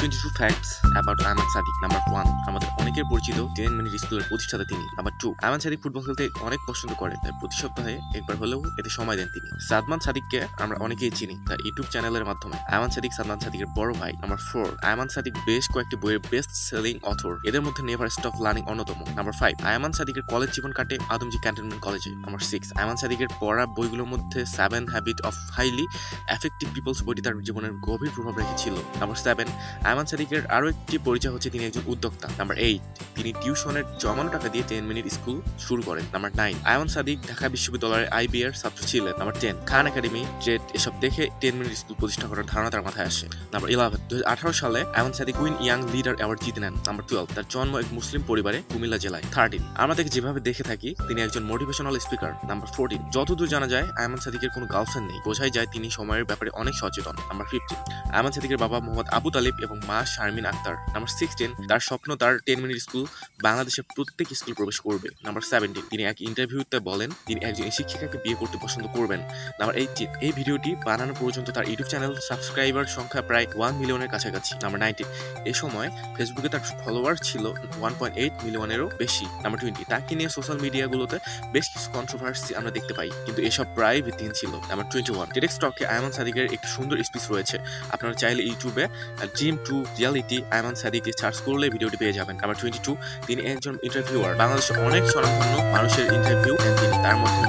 Twenty two facts about Ahmad Sadiq number one আমাদের অনেকের পরিচিত টেন মিনিট স্কুলের প্রতিষ্ঠাতা তিনি। Number two Ahmad Sadiq football খেলতে অনেক পছন্দ করে তাই প্রতি সপ্তাহে একবার হলেও এতে সময় দেন তিনি। সাদমান সাদিককে আমরা অনেকেই চিনি তার ইউটিউব চ্যানেলের মাধ্যমে। আহমদ সাদিক সাদমান সাদিকের বড় ভাই। নাম্বার ফোর আহমান সাদিক বেশ কয়েকটি বইয়ের বেস্ট সেলিং অথর এদের মধ্যে নেভার স্টপ লার্নিং অন্যতম। নাম্বার ফাইভ আয়মান সাদিকের কলেজ জীবন কাটে আদমজি ক্যান্টনমেন্ট কলেজে নাম্বার সিক্স আয়মান সাদিকের পড়া বইগুলোর মধ্যে seven habit of highly effective peoples বইটি তার জীবনের গভীর প্রভাব রেখেছিল। নাম্বার সেভেন আয়মান সাদিকের আরও একটি পরিচয় হচ্ছে তিনি একজন উদ্যোক্তা। নাম্বার এইট তিনি টিউশনের জমানো টাকা দিয়ে টেন মিনিট স্কুল শুরু করেন। নাম্বার নাইন আয়মান সাদিক ঢাকা বিশ্ববিদ্যালয়ের আইবি এর ছাত্র ছিলেন। নাম্বার টেন খান একাডেমি জেট এসব দেখে টেন মিনিট স্কুল প্রতিষ্ঠা করার ধারণা তার মাথায় আসে। নাম্বার ইলেভেন দু সালে Ayman Sadiq win young leader award জিতে নেন। নাম্বার টুয়েলভ তার জন্ম এক মুসলিম পরিবারে কুমিল্লা জেলায়। থার্টিন আমরা তাকে যেভাবে দেখে থাকি, তিনি একজন মোটিভেশনাল স্পিকার নাম্বার ফোরটিন যতদূর জানা যায়, আয়মান সাদিকের কোনো গার্লফ্রেন্ড নেই। বোঝাই যায় তিনি সময়ের ব্যাপারে অনেক সচেতন। নাম্বার ফিফটিন আয়মান সাদিকের বাবা মোহাম্মদ আবু তালিব এবং মা শারমিন আক্তার। নাম্বার সিক্সটিন তার স্বপ্ন তার টেন মিনিট স্কুল বাংলাদেশের প্রত্যেক স্কুল প্রবেশ করবে। নাম্বার সেভেন্টিন তিনি এক ইন্টারভিউতে বলেন, তিনি একজন শিক্ষিকাকে বিয়ে করতে পছন্দ করবেন। নাম্বার এইটিন এই ভিডিওটি বানানো পর্যন্ত তার ইউটিউব চ্যানেল সাবস্ক্রাইবার সংখ্যা প্রায় ওয়ান মিলিয়নের কাছাকাছি। নাম্বার নাইনটিন এ সময় ফেসবুকে তার ফলোয়ার ছিল ওয়ান পয়েন্ট এইট মিলিয়নেরও বেশি। নাম্বার টোয়েন্টি তাকে নিয়ে সোশ্যাল মিডিয়াগুলোতে বেশ কিছু কন্ট্রোভার্সি আমরা দেখতে পাই, কিন্তু এসব প্রায় ভিত্তিহীন ছিল। নাম্বার টোয়েন্টি ওয়ান টেডেক্স টকে আয়মান সাদিকের একটি সুন্দর স্পিচ রয়েছে। আপনারা চাইলে ইউটিউবে ড্রিম টু রিয়ালিটি আয়মান সাদিকে সার্চ করলে ভিডিওটি পেয়ে যাবেন। নাম্বার টোয়েন্টি টু তিনি একজন ইন্টারভিউয়ার বাংলাদেশের অনেক স্বনামধন্য মানুষের ইন্টারভিউ তিনি। তার মধ্যে